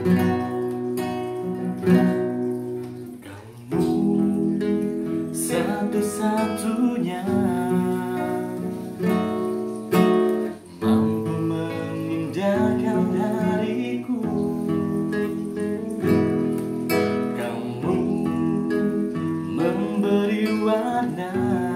Kamu satu-satunya. Mampu mengindahkan dariku. Kamu memberi warna.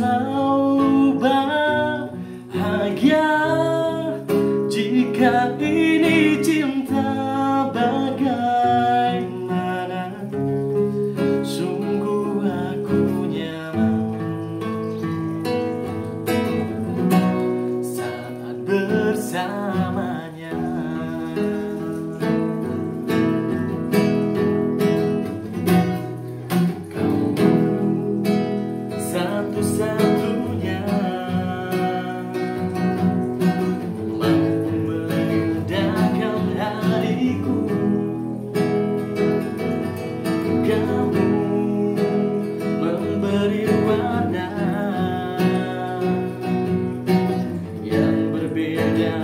Tahu bahagia jika satu-satunya Mampu menindahkan hariku. Kamu memberi warna Yang berbeda